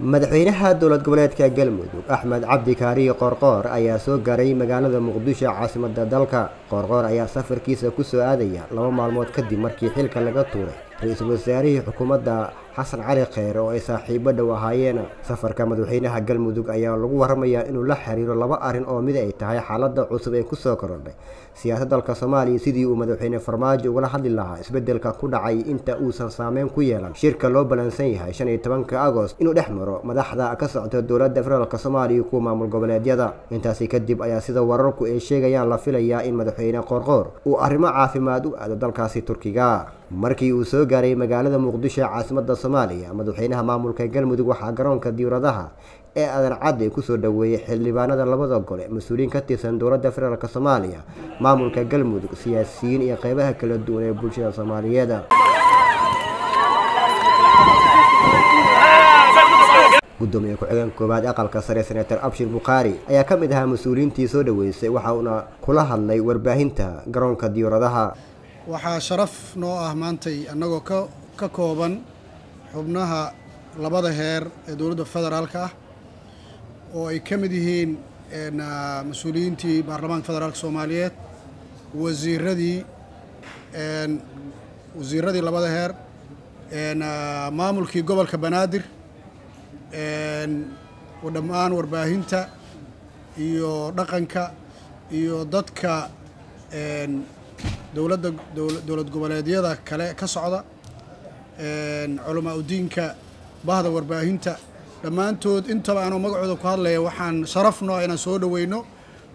madaxweynaha dowlad goboleedka galmudug axmed cabdi kaariye qoorqoor ayaa soo gaaray magaalada muqdisho caasimada dalka. Qoorqoor ayaa safarkiisa ku soo aadaya laba maalmood kadib markii xilka laga tuuray ra'iisul wasaarihii xukuumadda xasan cali kheyre oo ay saaxiibo dhow ahaayeen safarka madaxweynaha galmudug ayaa lagu waramayaa inuu la xiriiro laba arrin oo mid ay tahay xaalada cusub ee ku soo korodhay. Siyaasadda dalka soomaaliya sidii uu madaxweyne farmaajo ugala hadli lahaa isbeddelka ku dhacay inta uusan saameyn ku yeelan. Shirka loo balansan yahay shan iyo tobanka agost inuu dhex maro madaxda ka socota dowladda federaalk soomaaliya kuwa maamul goboleedyada. Intaasi kadib ayaa sida wararku ay sheegayaan la filayaa in madaxweyne qoorqoor uu arrimo caafimaad u aado dalkaasi turkiga markii uu soo gaaray magaalada muqdisho caasimada soomaaliya madaxweynaha maamulka galmudug waxaa garoonka diiradaha ee aadan cadde ku soo dhaweeyey xildhibaanada labada gole mas'uuliyiin ka tirsan dowladda federaalk soomaaliya maamulka galmudug siyaasiyiin iyo qeybaha kala duwan ee bulshada soomaaliyeed. Gudoomiye ku-xigeen koowaad aqalka sare senator abshir bukhaari ayaa ka mid ahaa mas'uuliyiintii soo dhaweysay waxa uuna kula hadlay warbaahinta garoonka diyauradaha waxaa sharaf noo ah maantay annagoo ka ka kooban xubnaha labada heer ee dowladda federaalka ah oo ay ka mid yihiin mas'uuliyiintii baarlamaanka federaalka soomaaliyeed wasiiradii wasiiradii labada heer maamulkii gobolka banaadir dhammaan warbaahinta iyo dhaqanka iyo dadka dowladda dowlad goboleedyada kale ka socda culamaa udiinka bahda warbaahinta. Dhammaantood intaba anoo magacooda ku hadlaya waxaan sharaf noo inaan soo dhoweyno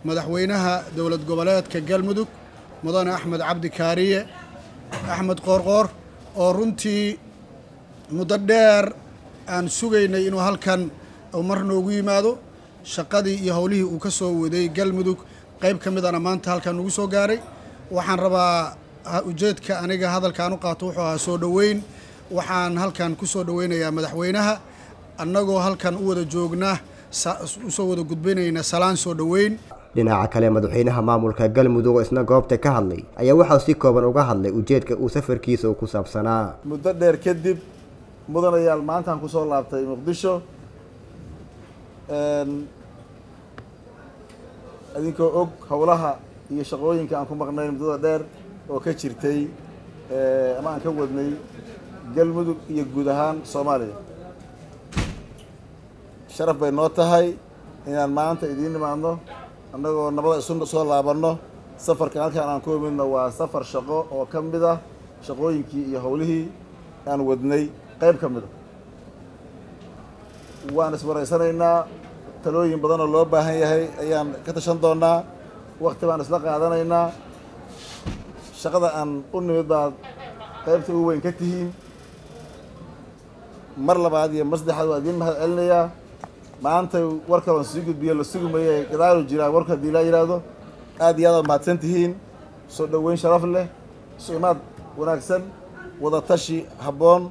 madaxweynaha dowlad goboleedka galmudug mudane axmed cabdi kaariye axmed qoorqoor oo runtii muddo dheer aan sugaynay inuu halkan mar noogu yimaado. Shaqadii iyo howlihii uu ka soo waday galmudug qayb ka midana maanta halkan nagu soo gaaray waxaan rabaa ujeedka aniga hadalkaan u qaato wuxuu ahaa soo dhoweyn. Waxaan halkan ku soo dhoweynayaa madaxweynaha. Annagoo halkan u wada joognaa u soo wada gudbinayna salaan soo dhoweyn. Dhinaca kale madaxweynaha maamulka galmudug oo isna goobta ka hadlay ayaa waxau si kooban uga hadlay ujeedka uu safarkiisa ku saabsanaa. Muddo dheer kadib mudanayaal maantaan ku soo laabtay muqdisho idinkoo og howlaha iyo shaqooyinka aan ku maqnayn muddada dheer oo ka jirtay ama aan ka wadnay galmudug iyo guud ahaan soomaaliya. Sharaf bay noo tahay inaan maanta idiin nimaadno annagoo nabada isu soo laabanno. Safarkan halkaan aan ku imidno waa safar shaqo oo ka mid ah shaqooyinkii iyo howlihii aan wadnay. Qayb ka mida waan iswaraysanaynaa talooyin badan oo loo baahan yahay ayaan ka tashan doonaa wakti baan isla qaadanaynaa. Shaqada aan u nimid baad qaybta ugu weyn ka tihiin. Mar labaad iyo mar saddexaad waa idiin mahad celinayaa. Maanta war kaloon sii gudbiyo la sugumaye gadaalu jiraa warku haddii laa yidhaahdo aad iyo aad aad mahadsan tihiin. Soo dhoweyn sharaf leh. Isu imaad wanaagsan. Wada tashi habboon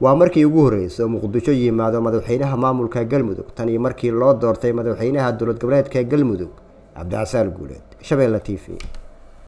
waa markii ugu horreysay oo muqdisho yimaado madaxweynaha maamulka galmudug. Tan iyo markii loo doortay madaxweynaha dowlad goboleedka galmudug cabdicasaan guuleed shabeelle t v